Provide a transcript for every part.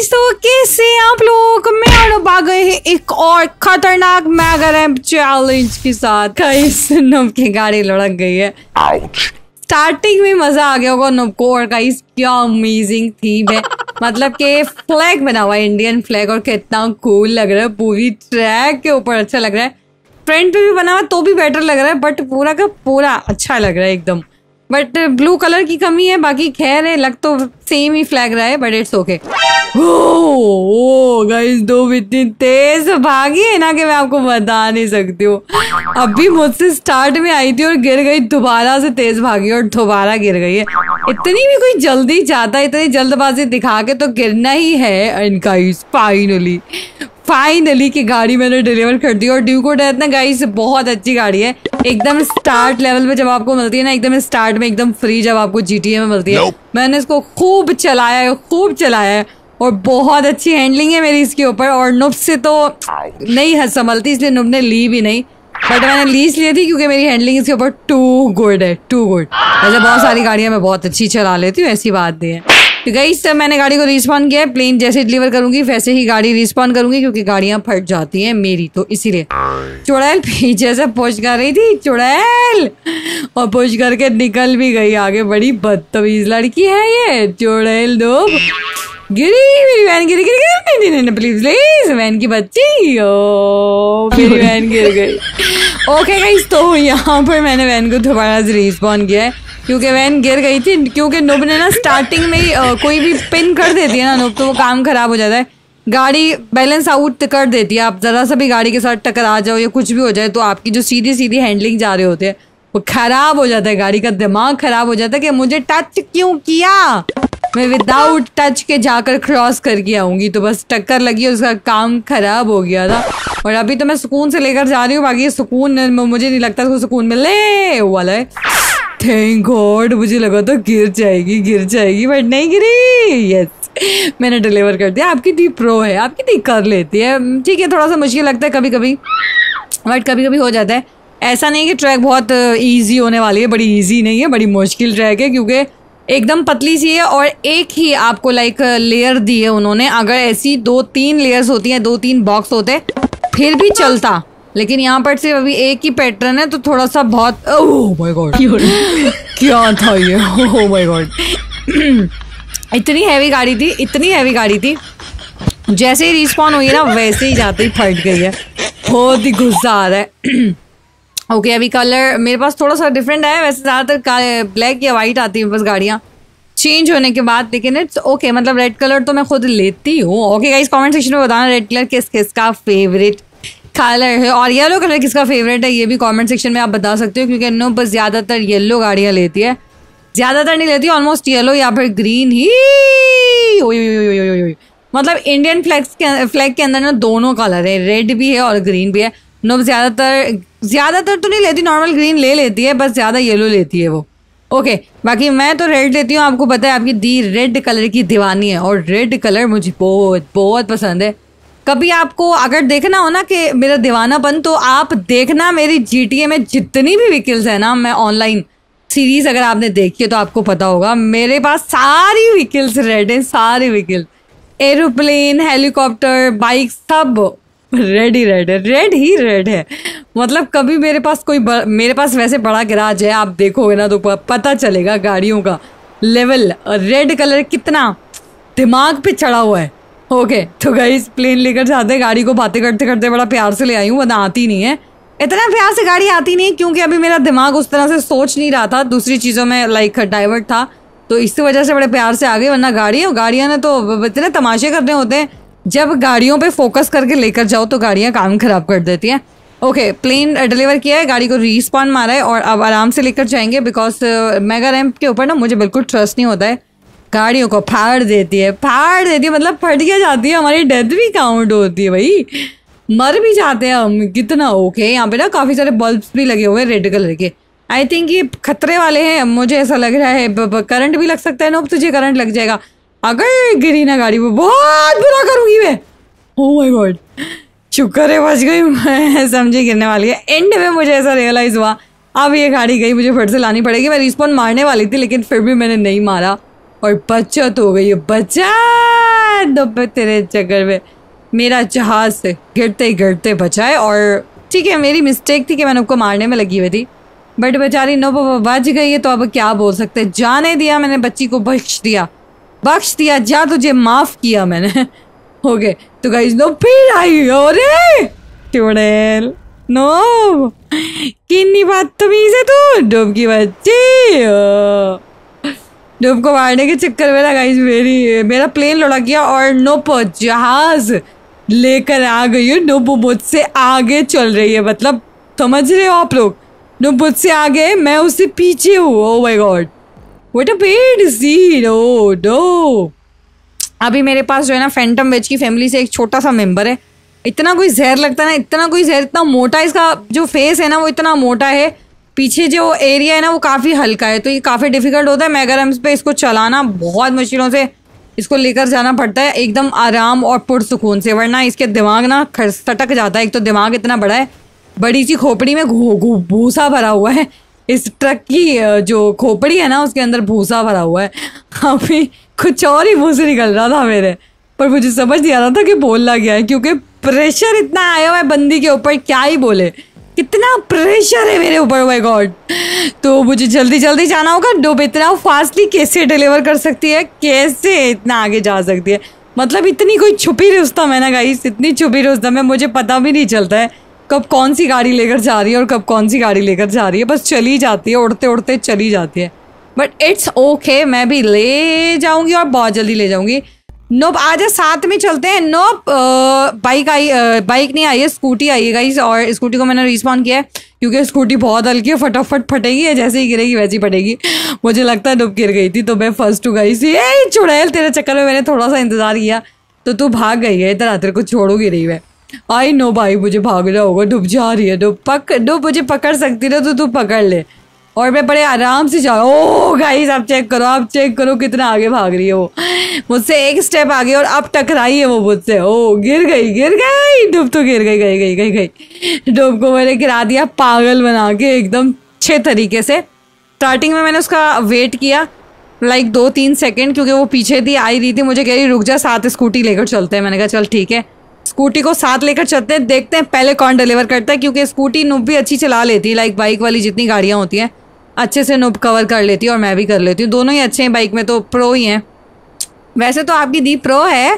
Guys तो कैसे आप लोग? मैं और आ गए हैं एक और खतरनाक मैगर चैलेंज के साथ। गाइस नुब की गाड़ी लड़क गई है। स्टार्टिंग में मज़ा आ गया होगा नुब को। और गाइस क्या अमेजिंग थीम है। मतलब कि फ्लैग बना हुआ है इंडियन फ्लैग और कितना कूल लग रहा है। पूरी ट्रैक के ऊपर अच्छा लग रहा है। फ्रंट पे भी बना हुआ तो भी बेटर लग रहा है बट पूरा का पूरा अच्छा लग रहा है एकदम। बट ब्लू कलर की कमी है बाकी खैर है लग तो सेम ही फ्लैग रहा है but it's okay O guys दो इतनी तेज भागी है ना कि मैं आपको बता नहीं सकती हूँ। अभी मुझसे स्टार्ट में आई थी और गिर गई दोबारा से तेज भागी और दोबारा गिर गई है। इतनी भी कोई जल्दी चाहता है इतनी जल्दबाजी दिखा के तो गिरना ही है इनका फाइनली फाइनली की गाड़ी मैंने डिलीवर कर दी और ड्यू को डेथ ना गाइस बहुत अच्छी गाड़ी है। एकदम स्टार्ट लेवल पे जब आपको मिलती है ना एकदम स्टार्ट में एकदम फ्री जब आपको जीटीए में मिलती है। मैंने इसको खूब चलाया है खूब चलाया है। और बहुत अच्छी हैंडलिंग है मेरी इसके ऊपर और नुब से तो नहीं संभलती इसलिए नुब ने ली भी नहीं। बट मैंने लीज ली थी क्योंकि मेरी हैंडलिंग इसके ऊपर टू गुड है टू गुड ऐसे बहुत सारी गाड़ियाँ मैं बहुत अच्छी चला लेती हूँ ऐसी बात नहीं है। तो गई तब मैंने गाड़ी को रिस्पॉन्ड किया है प्लेन जैसे डिलीवर करूँगी वैसे ही गाड़ी रिस्पॉन्ड करूँगी क्योंकि गाड़ियाँ फट जाती हैं मेरी तो इसीलिए। चुड़ैल पीछे से पोच कर रही थी चुड़ैल और पोच करके निकल भी गई आगे बड़ी बदतमीज लड़की है ये चुड़ैल दो गिरी मेरी वैन गिरी गिरी गिरी नहीं नहीं प्लीज़ प्लीज़ वैन की बच्ची ओ मेरी वैन गिर गई। ओके गाइस तो यहाँ पर मैंने वैन को दोबारा से रिस्पॉन्ड किया है। क्योंकि वैन गिर गई थी क्योंकि नुब ने ना स्टार्टिंग में ही कोई भी पिन कर देती है ना नुब तो वो काम खराब हो जाता है। गाड़ी बैलेंस आउट कर देती है। आप जरा सा भी गाड़ी के साथ टकरा जाओ या कुछ भी हो जाए तो आपकी जो सीधी सीधी हैंडलिंग जा रहे होते हैं वो खराब हो जाता है। गाड़ी का दिमाग खराब हो जाता है कि मुझे टच क्यों किया? मैं विदाउट टच के जाकर क्रॉस करके आऊँगी तो बस टक्कर लगी उसका काम खराब हो गया था। और अभी तो मैं सुकून से लेकर जा रही हूँ, बाकी सुकून, मुझे नहीं लगता सुकून मिले वाला है। थैंक गॉड मुझे लगा था गिर जाएगी गिर जाएगी बट नहीं गिरी। यस मैंने डिलीवर कर दिया। आपकी दी प्रो है, आपकी दी कर लेती है। ठीक है, थोड़ा सा मुश्किल लगता है कभी कभी बट कभी कभी हो जाता है। ऐसा नहीं कि ट्रैक बहुत इजी होने वाली है, बड़ी इजी नहीं है, बड़ी मुश्किल ट्रैक है, क्योंकि एकदम पतली सी है और एक ही आपको लाइक लेयर दी है उन्होंने। अगर ऐसी दो तीन लेयर्स होती हैं दो तीन बॉक्स होते फिर भी चलता। लेकिन यहाँ पर सिर्फ़ अभी एक ही पैटर्न है तो थोड़ा सा बहुत ओह माय गॉड क्या? था ये? ओह माय गॉड इतनी हैवी गाड़ी थी इतनी हैवी गाड़ी थी। जैसे ही रिस्पॉन्ड हुई ना वैसे ही जाते ही फट गई है। बहुत ही गुस्सा आ रहा है। ओके okay, अभी कलर मेरे पास थोड़ा सा डिफरेंट है वैसे ज़्यादातर ब्लैक या वाइट आती है बस गाड़ियाँ। चेंज होने के बाद लेकिन इट्स ओके मतलब रेड कलर तो मैं खुद लेती हूँ। ओके गाइस कमेंट सेक्शन में बताना रेड कलर किस किस का फेवरेट कलर है और येलो कलर किसका फेवरेट है ये भी कमेंट सेक्शन में आप बता सकते हो क्योंकि नो बस ज़्यादातर येलो गाड़ियाँ लेती है। ज़्यादातर नहीं लेती ऑलमोस्ट येलो या फिर ग्रीन ही। मतलब इंडियन फ्लैग्स के फ्लैग के अंदर ना दोनों कलर है रेड भी है और ग्रीन भी है। नो ज़्यादातर ज़्यादातर तो नहीं लेती नॉर्मल ग्रीन ले लेती है बस ज़्यादा येलो लेती है वो। ओके okay, बाकी मैं तो रेड लेती हूँ आपको पता है आपकी दी रेड कलर की दीवानी है और रेड कलर मुझे बहुत बहुत पसंद है। कभी आपको अगर देखना हो ना कि मेरा दीवानापन तो आप देखना मेरी जीटीए में जितनी भी व्हीकल्स है ना मैं ऑनलाइन सीरीज़ अगर आपने देखी है तो आपको पता होगा मेरे पास सारी व्हीकल्स रेड है सारी व्हीकल एरोप्लेन हेलीकॉप्टर बाइक सब। रेड ही रेड है रेड ही रेड है। मतलब कभी मेरे पास कोई मेरे पास वैसे बड़ा गिराज है, आप देखोगे ना तो पता चलेगा गाड़ियों का। लेवल रेड कलर कितना दिमाग पे चढ़ा हुआ है। ओके तो गई प्लेन लेकर जाते हैं, गाड़ी को बातें करते करते बड़ा प्यार से ले आई हूँ, वरना आती नहीं है। इतना प्यार से गाड़ी आती नहीं क्योंकि अभी मेरा दिमाग उस तरह से सोच नहीं रहा था, दूसरी चीज़ों में लाइक डाइवर्ट था। तो इसी वजह से बड़े प्यार से आ गई, वरना गाड़ी और गाड़ियाँ ने तो इतने तमाशे करने होते हैं। जब गाड़ियों पे फोकस करके लेकर जाओ तो गाड़ियाँ काम खराब कर देती हैं। ओके प्लेन डिलीवर किया है, गाड़ी को रिस्पॉन्ड मारा है और अब आराम से लेकर जाएँगे बिकॉज़ मेगा रैम्प के ऊपर ना मुझे बिल्कुल ट्रस्ट नहीं होता है। गाड़ियों को फाड़ देती है, फाड़ देती है मतलब फट गया जाती है, हमारी डेथ भी काउंट होती है भाई। मर भी जाते हैं हम, कितना ओके यहाँ पे ना काफ़ी सारे बल्ब भी लगे हुए हैं रेड कलर के। आई थिंक ये खतरे वाले हैं, मुझे ऐसा लग रहा है करंट भी लग सकता है ना तुझे करंट लग जाएगा। अगर गिरी ना गाड़ी वो बहुत बुरा करूँगी मैं। ओ माय गॉड शुक्र है, बच गई मैं। समझी, गिरने वाली है। एंड में मुझे ऐसा रियलाइज़ हुआ। अब ये गाड़ी गई, मुझे फिर से लानी पड़ेगी। मैं रिस्पॉन्ड मारने वाली थी, लेकिन फिर भी मैंने नहीं मारा। और बचत हो गई बचत! तेरे चक्कर में। मेरा जहाज़ से गिरते गिरते बचाए। और ठीक है, मेरी मिस्टेक थी कि मैंने उसको मारने में लगी हुई थी। बट बेचारी नो बच गई है तो अब क्या बोल सकते जाने दिया मैंने बच्ची को, बख्श दिया। बख्श दिया, जा तुझे माफ़ किया मैंने। हो गए। तो गाइस नो फिर आई। अरे! टुड़ेल नो किन्नी बदतमीज है तू? डूब की बच्ची। डूब को मारने के चक्कर में ना गाइस मेरी, मेरा प्लेन लुढ़क गया और नोप जहाज़ लेकर आ गई है। नोप मुझसे आगे चल रही है। मतलब समझ रहे हो आप लोग? नो मुझसे आगे मैं उससे पीछे हूँ। ओ my God what a paid scene oh no अभी मेरे पास जो है ना फैंटम वेज की फैमिली से एक छोटा सा मेंबर है। इतना कोई जहर लगता है ना, इतना कोई जहर, इतना मोटा इसका जो फेस है ना वो इतना मोटा है। पीछे जो एरिया है ना वो काफ़ी हल्का है तो ये काफ़ी डिफ़िकल्ट होता है। मैं अगर हम इस पर इसको चलाना बहुत मुश्किलों से इसको लेकर जाना पड़ता है, एकदम आराम और पुरसकून से, वरना इसके दिमाग ना सटक जाता है। एक तो दिमाग इतना बड़ा है, बड़ी सी खोपड़ी में भूसा भरा हुआ है। इस ट्रक की जो खोपड़ी है ना, उसके अंदर भूसा भरा हुआ है। अभी कुछ और ही भूसे निकल रहा था मेरे। पर मुझे समझ नहीं आ रहा था कि बोलना क्या है, क्योंकि प्रेशर इतना आया हुआ है बंदी के ऊपर, क्या ही बोले। कितना प्रेशर है मेरे ऊपर माय गॉड तो मुझे जल्दी जल्दी जाना होगा। डोब इतना फास्टली कैसे डिलीवर कर सकती है? कैसे इतना आगे जा सकती है? मतलब इतनी कोई छुपी रुस्तम है ना गाइस इतनी छुपी रुस्तम है मुझे पता भी नहीं चलता है। कब कौन सी गाड़ी लेकर जा रही है और कब कौन सी गाड़ी लेकर जा रही है। बस चली जाती है उड़ते उड़ते चली जाती है। बट इट्स ओके मैं भी ले जाऊँगी और बहुत जल्दी ले जाऊँगी। नोप आज साथ में चलते हैं। नोप बाइक आई बाइक नहीं आई है स्कूटी आई है गाइस और स्कूटी को मैंने रिस्पॉन्ड किया है, क्योंकि स्कूटी बहुत हल्की है, फटाफट फटेगी है जैसे ही गिरेगी वैसी फटेगी। मुझे लगता है डुब गिर गई थी तो मैं फ़र्स्ट टू गई थी ये चुड़ैल, तेरे चक्कर में मैंने थोड़ा सा इंतज़ार किया तो तू भाग गई है, इधर आते को छोड़ोगी रही है आई नो भाई, मुझे भागना होगा, डूब जा रही है, डूब, पक, डूब, मुझे पकड़ सकती है तो तू पकड़ ले। और मैं बड़े आराम से जा ओ गाइस आप चेक करो, आप चेक करो कितना आगे भाग रही है वो। मुझसे एक स्टेप आगे और अब टकराई है वो मुझसे। ओ, गिर गई गिर गई, डूब तो गिर गई गई गई गई गई। डूब को मैंने गिरा दिया पागल बना के एकदम अच्छे तरीके से। स्टार्टिंग में मैंने उसका वेट किया लाइक दो तीन सेकेंड क्योंकि वो पीछे थी, आई रही थी, मुझे कह रही, रुक जा, साथ स्कूटी लेकर चलते हैं। मैंने कहा, चल, ठीक है। स्कूटी को साथ लेकर चलते हैं, देखते हैं, पहले कौन डिलीवर करता है, क्योंकि स्कूटी नुब भी अच्छी चला लेती है लाइक बाइक वाली जितनी गाड़ियाँ होती हैं, अच्छे से नुब कवर कर लेती है और मैं भी कर लेती हूँ। दोनों ही अच्छे हैं बाइक में तो प्रो ही हैं। वैसे तो आपकी दी प्रो है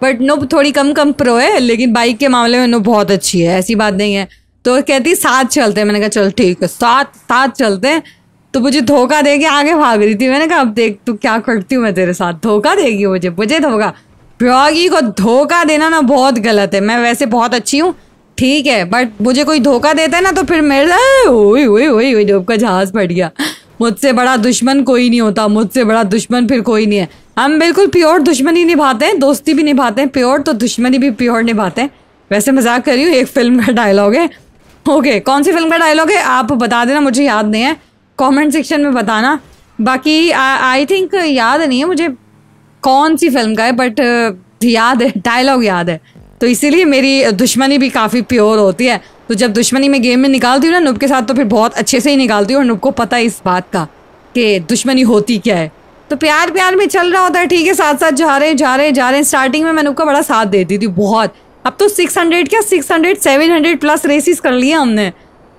बट नुब थोड़ी कम कम प्रो है, लेकिन बाइक के मामले में नुब बहुत अच्छी है, ऐसी बात नहीं है। तो कहती साथ चलते हैं। मैंने कहा, चल ठीक है, साथ साथ चलते हैं। तो मुझे धोखा दे के आगे भाग रही थी। मैंने कहा, अब देख तू क्या करती हूँ मैं तेरे साथ। धोखा देगी मुझे मुझे धोखा। प्योगी को धोखा देना ना बहुत गलत है। मैं वैसे बहुत अच्छी हूँ, ठीक है बट मुझे कोई धोखा देता है ना तो फिर मेरे का जहाज़ फट गया। मुझसे बड़ा दुश्मन कोई नहीं होता, मुझसे बड़ा दुश्मन फिर कोई नहीं है। हम बिल्कुल प्योर दुश्मनी निभाते हैं, दोस्ती भी निभाते हैं, प्योर तो दुश्मनी भी प्योर निभाते हैं। वैसे मज़ाक कर रही हूँ, एक फ़िल्म का डायलॉग है। ओके, कौन सी फ़िल्म का डायलॉग है? आप बता देना, मुझे याद नहीं है। कमेंट सेक्शन में बताना। बाकी आई थिंक याद नहीं है मुझे। कौन सी फ़िल्म का है बट uh, याद है डायलॉग याद है। तो इसीलिए मेरी दुश्मनी भी काफ़ी प्योर होती है। तो जब दुश्मनी में गेम में निकालती हूँ ना नुब के साथ तो फिर बहुत अच्छे से ही निकालती हूँ और नुब को पता है इस बात का कि दुश्मनी होती क्या है। तो प्यार प्यार में चल रहा होता है ठीक है साथ साथ जा रहे हैं जा रहे जा रहे हैं। स्टार्टिंग में मैं नुब का बड़ा साथ देती थी बहुत। अब तो सिक्स हंड्रेड क्या six hundred seven hundred plus races कर लिया हमने।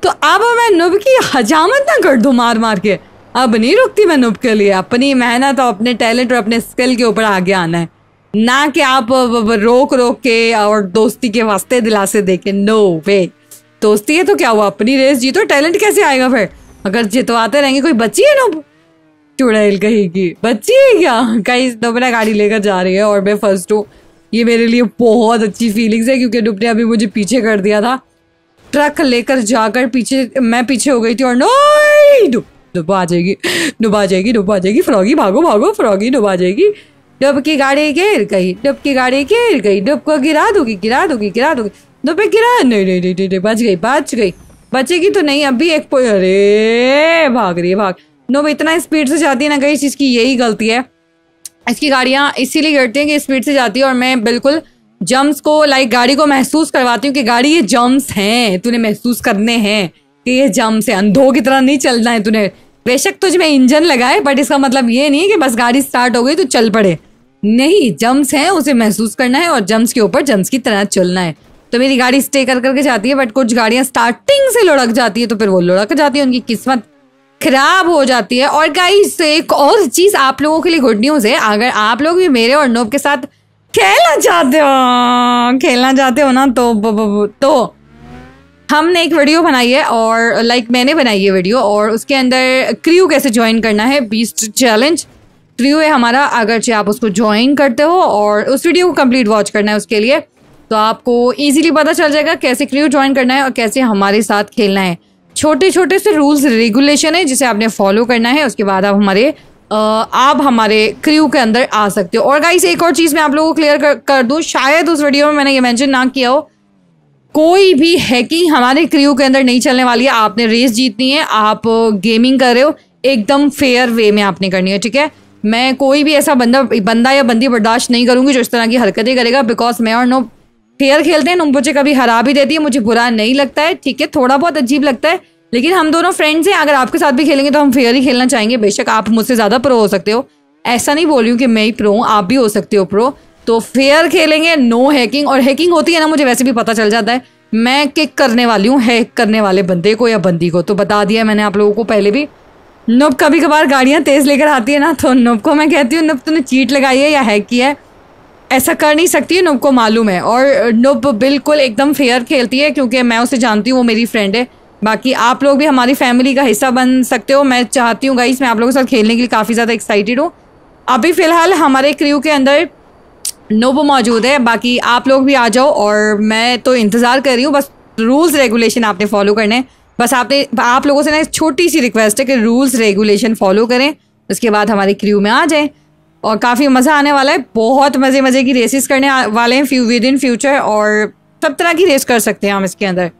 तो अब मैं नुब की हजामत ना कर दूँ मार मार के। अब नहीं रुकती मैं नुब के लिए। अपनी मेहनत और अपने टैलेंट और अपने स्किल के ऊपर आगे आना है। ना कि आप रोक रोक के और दोस्ती के वास्ते दिलासे देके नो वे दोस्ती है तो क्या हुआ? अपनी रेस जीतो, टैलेंट कैसे आएगा फिर? अगर जितवाते रहेंगे, कोई बच्ची है नुब? चुड़ैल कहेगी? बच्ची है क्या? कहीं दोबारा गाड़ी लेकर जा रही है और मैं फ़र्स्ट हूँ। ये मेरे लिए बहुत अच्छी फीलिंग्स है, क्योंकि डुब ने अभी मुझे पीछे कर दिया था। ट्रक लेकर जाकर पीछे, मैं पीछे हो गई थी और नो डुब जाएगी, डुबा जाएगी डुबा जाएगी, फ्रॉगी, भागो भागो, फ्रॉगी, डुबा जाएगी। डुब की गाड़ी गिर गई डुब की गाड़ी गिर गई डुब को गिरा दूँगी गिरा दूँगी गिरा दूँगी। डुब गिरा, नहीं नहीं नहीं नहीं बच गई बच गई। बचेगी तो नहीं, अभी एक अरे, भाग रही है, भाग। नो इतना स्पीड से जाती है ना कहीं चीज़ की यही गलती है। इसकी गाड़ियाँ इसीलिए गिरती हैं कि स्पीड से जाती है और मैं बिल्कुल जम्स को लाइक गाड़ी को महसूस करवाती हूँ कि गाड़ी, ये जम्स हैं, तूने महसूस करने हैं। कि ये जम्स है अंधो की तरह नहीं चलना है तूने। बेशक तुझ में इंजन लगाए बट इसका मतलब ये नहीं है कि बस गाड़ी स्टार्ट हो गई तो चल पड़े। नहीं जम्स है, उसे महसूस करना है और जम्स के ऊपर जम्स की तरह चलना है। तो मेरी गाड़ी स्टे कर करके जाती है बट कुछ गाड़ियाँ स्टार्टिंग से लुढ़क जाती है तो फिर वो लुढ़क जाती है, उनकी किस्मत खराब हो जाती है। और गाइस एक और चीज़ आप लोगों के लिए गुड न्यूज़ है, अगर आप लोग भी मेरे और नोब के साथ खेलना चाहते हो, खेलना चाहते हो ना तो तो हमने एक वीडियो बनाई है और लाइक मैंने बनाई है वीडियो और उसके अंदर क्रियो कैसे ज्वाइन करना है बीस्ट चैलेंज क्रियो है हमारा अगर चाहे आप उसको ज्वाइन करते हो और उस वीडियो को कंप्लीट वॉच करना है उसके लिए तो आपको इजीली पता चल जाएगा कैसे क्रियो ज्वाइन करना है और कैसे हमारे साथ खेलना है। छोटे छोटे से रूल्स रेगुलेशन है जिसे आपने फॉलो करना है उसके बाद आप हमारे आप हमारे क्रियो के अंदर आ सकते हो। और गाइस एक और चीज़ मैं आप लोगों को क्लियर कर, कर दूँ शायद उस वीडियो में मैंने ये मेंशन ना किया हो कोई भी हैकिंग हमारे क्रियो के अंदर नहीं चलने वाली है। आपने रेस जीतनी है, आप गेमिंग कर रहे हो, एकदम फेयर वे में आपने करनी है, ठीक है? मैं कोई भी ऐसा बंदा बंदा या बंदी बर्दाश्त नहीं करूँगी जो इस तरह की हरकतें करेगा बिकॉज़ मैं और नो फेयर खेलते हैं, मुझे कभी हरा भी देती है, मुझे बुरा नहीं लगता है, ठीक है? थोड़ा बहुत अजीब लगता है, लेकिन हम दोनों फ्रेंड्स हैं, अगर आपके साथ भी खेलेंगे तो हम फेयर ही खेलना चाहेंगे, बेशक आप मुझसे ज़्यादा प्रो हो सकते हो। ऐसा नहीं बोल रही हूँ कि मैं ही प्रो हूँ, आप भी हो सकते हो प्रो तो फेयर खेलेंगे नो हैकिंग और हैकिंग होती है ना, मुझे वैसे भी पता चल जाता है, मैं किक करने वाली हूँ हैक करने वाले बंदे को या बंदी को तो बता दिया मैंने आप लोगों को पहले भी। नुब कभी कभार गाड़ियाँ तेज़ लेकर आती है ना तो नुब को मैं कहती हूँ, नुब, तूने चीट लगाई है या हैक किया है? ऐसा कर नहीं सकती है, नुब को मालूम है, और नुब बिल्कुल एकदम फेयर खेलती है, क्योंकि मैं उसे जानती हूँ, वो मेरी फ्रेंड है। बाकी आप लोग भी हमारी फैमिली का हिस्सा बन सकते हो, मैं चाहती हूँ गाइस मैं आप लोगों के साथ खेलने के लिए काफ़ी ज़्यादा एक्साइटेड हूँ। अभी फ़िलहाल हमारे क्रू के अंदर नोबो मौजूद है, बाकी आप लोग भी आ जाओ और मैं तो इंतज़ार कर रही हूँ, बस रूल्स रेगुलेशन आपने फॉलो करने बस आपने, आप लोगों से ना एक छोटी सी रिक्वेस्ट है कि रूल्स रेगुलेशन फॉलो करें, उसके बाद हमारे क्रू में आ जाएँ। और काफ़ी मज़ा आने वाला है, बहुत मज़े मज़े की रेसेस करने वाले हैं फ्यू विद इन फ्यूचर और सब तरह की रेस कर सकते हैं हम इसके अंदर।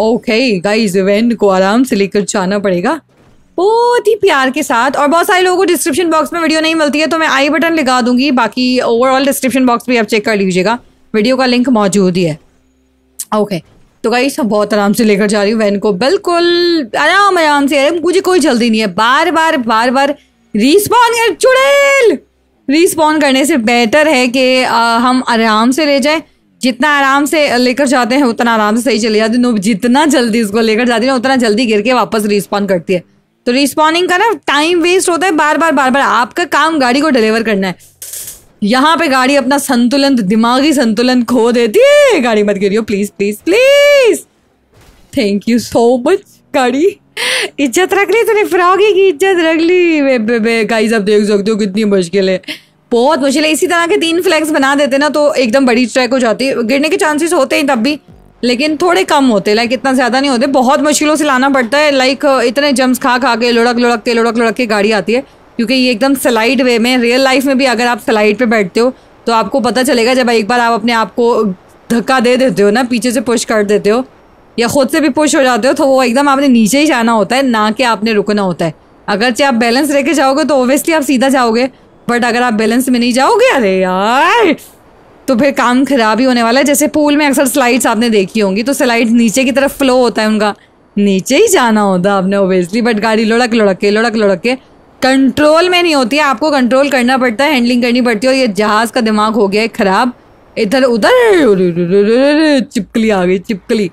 ओके गाइस इवेंट को आराम से लेकर जाना पड़ेगा। बहुत ही प्यार के साथ और बहुत सारे लोगों को डिस्क्रिप्शन बॉक्स में वीडियो नहीं मिलती है तो मैं आई बटन लगा दूँगी। बाकी ओवरऑल डिस्क्रिप्शन बॉक्स भी आप चेक कर लीजिएगा। वीडियो का लिंक मौजूद ही है। Okay okay. तो गाइस बहुत आराम से लेकर जा रही हूँ। वैन को बिल्कुल आराम आराम से मुझे कोई जल्दी नहीं है। बार बार बार बार रिस्पॉन कर चुड़ैल! रिस्पॉन करने से बेटर है कि हम आराम से ले जाएँ। जितना आराम से लेकर जाते हैं, उतना आराम से सही चले जाती जितना जल्दी उसको लेकर जाती है, उतना जल्दी गिर के वापस रिस्पॉन करती है। तो रिस्पॉनिंग का ना टाइम वेस्ट होता है, बार बार बार बार। आपका काम गाड़ी को डिलीवर करना है। यहाँ पे गाड़ी अपना संतुलन, दिमागी संतुलन खो देती है। गाड़ी मत गिरियो please please please thank you so much गाड़ी। इज़्ज़त रख ली तूने, फ्रॉगी की इज़्ज़त रख ली। गाइस अब देख सकते हो कितनी मुश्किल है। बहुत मुश्किल है। इसी तरह के तीन फ्लैग्स बना देते ना तो एकदम बड़ी ट्रैक हो जाती है। गिरने के चांसेस होते हैं तब भी। लेकिन थोड़े कम होते लाइक इतना ज़्यादा नहीं होते। बहुत मुश्किलों से लाना पड़ता है लाइक इतने जम्स खा खा के, लुढ़क लुढ़क के लुढ़क लुढ़क के गाड़ी आती है। क्योंकि ये एकदम स्लाइड वे में रियल लाइफ में भी अगर आप स्लाइड पे बैठते हो तो आपको पता चलेगा जब एक बार आप अपने आप को धक्का दे देते हो ना, पीछे से पुश कर देते हो, या खुद से भी पुश हो जाते हो तो वो एकदम आपने नीचे ही जाना होता है, ना कि आपने रुकना होता है। अगर चाहे आप बैलेंस लेके जाओगे तो ओबियसली आप सीधा जाओगे बट अगर आप बैलेंस में नहीं जाओगे, अरे यार! तो फिर काम खराब ही होने वाला है। जैसे पूल में अक्सर स्लाइड्स आपने देखी होंगी तो स्लाइड नीचे की तरफ़ फ्लो होता है उनका। नीचे ही जाना होता आपने ओबियसली बट गाड़ी लुढ़क लुढ़क के लुढ़क लुढ़क। के कंट्रोल में नहीं होती है, आपको कंट्रोल करना पड़ता है हैंडलिंग करनी पड़ती है, और ये जहाज़ का दिमाग हो गया है खराब। इधर, उधर, चिपकली आ गई, चिपकली।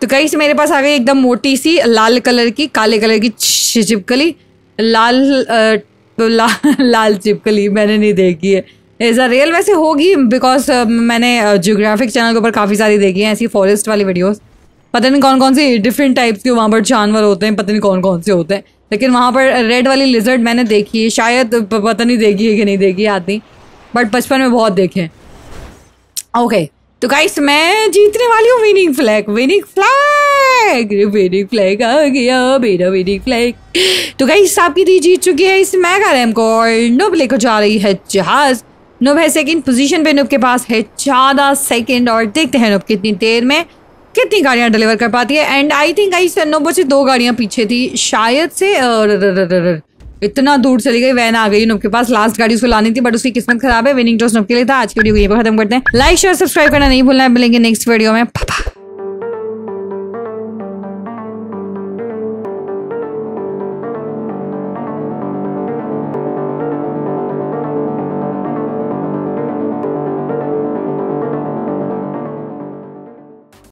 तो कहीं से मेरे पास आ गई एकदम मोटी सी, लाल कलर की, काले कलर की चिपकली। लाल लाल चिपकली, मैंने नहीं देखी है। ऐसा रियल वैसे होगी बिकॉज़ uh, मैंने जियोग्राफिक चैनल के ऊपर काफ़ी सारी देखी हैं ऐसी फॉरेस्ट वाली वीडियोस पता नहीं कौन कौन सी डिफरेंट टाइप्स के वहाँ पर जानवर होते हैं पता नहीं कौन कौन से होते हैं। लेकिन वहाँ पर रेड वाली लिजर्ड मैंने देखी है शायद पता नहीं देखी है कि नहीं देखी आती बट बचपन में बहुत देखे हैं। ओके तो गाइस मैं जीतने वाली हूँ winning flag winning flag winning flag आ गया मेरा विनिंग फ्लैग तो गाइस आपकी दी जीत चुकी है इस मैगा रैम को और नुब लेकर जा रही है जहाज़। नुब है सेकेंड पोजिशन पे, नुब के पास है चौदह सेकेंड और देखते हैं नुब कितनी देर में कितनी गाड़ियाँ डिलीवर कर पाती है। एंड आई थिंक आई नुब से दो गाड़ियाँ पीछे थी, शायद से इतना दूर चली गई, वैन आ गई नुब के पास। लास्ट गाड़ी उसको लानी थी बट उसकी किस्मत खराब है विनिंग टॉस नुब के लिए था। आज की वीडियो को ये खत्म करते हैं। लाइक शेयर सब्सक्राइब करना नहीं भूलना मिलेंगे नेक्स्ट वीडियो में। पापा